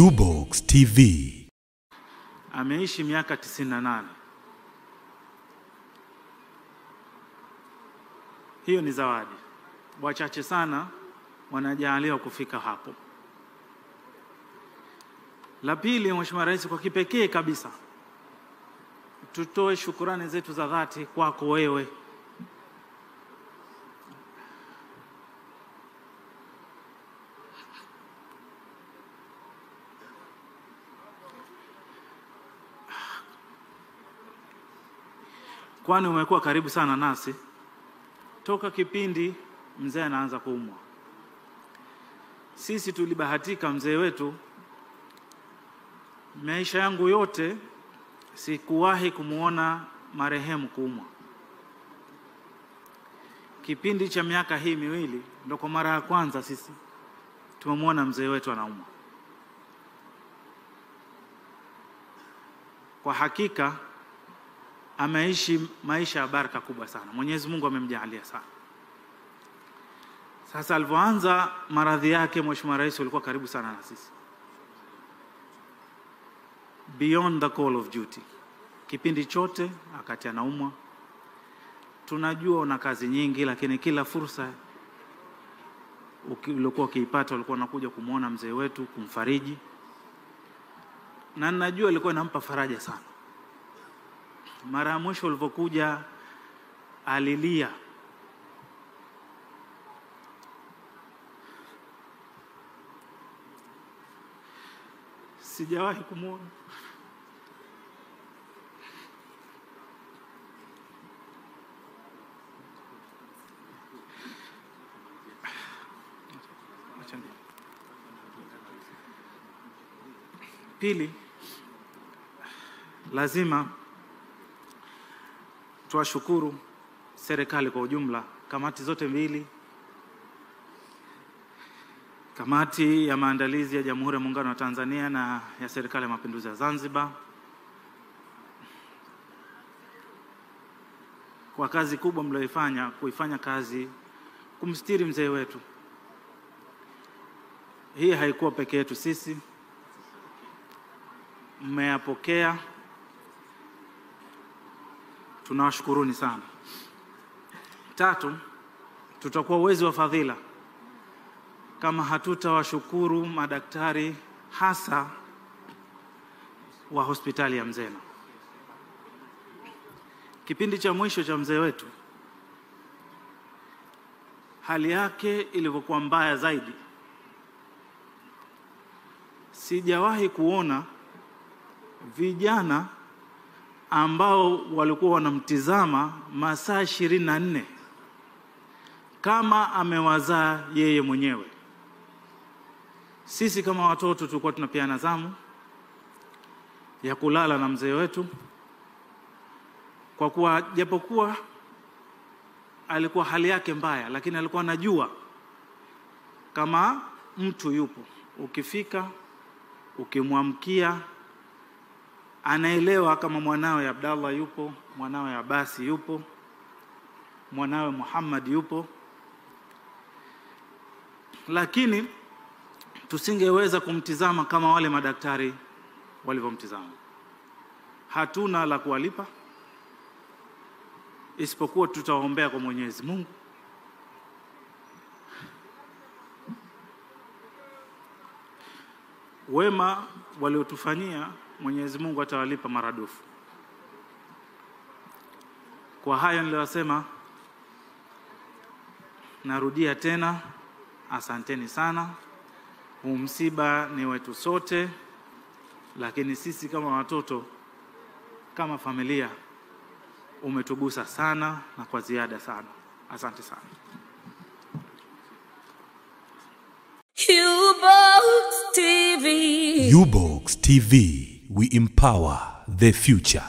Ubox TV. ameishi miaka 98. Hiyo ni zawadi. Wachache sana wanajaaliwa kufika hapo. La pili, Mheshimiwa Rais, kwa kipekee kabisa tutoe shukurani zetu za dhati kwako wewe kwani umekuwa karibu sana nasi toka kipindi mzee anaanza kuumwa. Sisi tulibahatika, mzee wetu, maisha yangu yote sikuwahi kumwona marehemu kuumwa. Kipindi cha miaka hii miwili ndo kwa mara ya kwanza sisi tumemwona mzee wetu anaumwa. Kwa hakika ameishi maisha ya baraka kubwa sana. Mwenyezi Mungu amemjalia sana. Sasa alivyoanza maradhi yake, Mheshimiwa Rais ulikuwa karibu sana na sisi, beyond the call of duty. Kipindi chote akati anaumwa, tunajua una kazi nyingi, lakini kila fursa uliokuwa ukiipata ulikuwa unakuja kumwona mzee wetu, kumfariji, na ninajua ilikuwa inampa faraja sana. Mara ya mwisho ulivyokuja alilia, sijawahi kumwona Pili, lazima tuwashukuru serikali kwa ujumla, kamati zote mbili, kamati ya maandalizi ya Jamhuri ya Muungano wa Tanzania na ya Serikali ya Mapinduzi ya Zanzibar. Kwa kazi kubwa mlioifanya kuifanya kazi kumstiri mzee wetu. Hii haikuwa peke yetu sisi, mmeyapokea tunawashukuruni sana. Tatu, tutakuwa wezi wa fadhila kama hatutawashukuru madaktari hasa wa hospitali ya Mzena. Kipindi cha mwisho cha mzee wetu, hali yake ilivyokuwa mbaya zaidi, sijawahi kuona vijana ambao walikuwa wanamtizama masaa ishirini na nne kama amewazaa yeye mwenyewe. Sisi kama watoto tulikuwa tunapeana zamu ya kulala na mzee wetu, kwa kuwa japokuwa alikuwa hali yake mbaya, lakini alikuwa anajua kama mtu yupo, ukifika ukimwamkia anaelewa kama mwanawe Abdallah yupo, mwanawe Abasi yupo, mwanawe Muhammad yupo, lakini tusingeweza kumtizama kama wale madaktari walivyomtizama. Hatuna la kuwalipa isipokuwa tutawaombea kwa Mwenyezi Mungu wema waliotufanyia Mwenyezi Mungu atawalipa maradufu. Kwa hayo niliyosema, narudia tena, asanteni sana. Huu msiba ni wetu sote, lakini sisi kama watoto, kama familia, umetugusa sana na kwa ziada sana. Asante sana. U-Box TV. U-Box TV. We empower the future.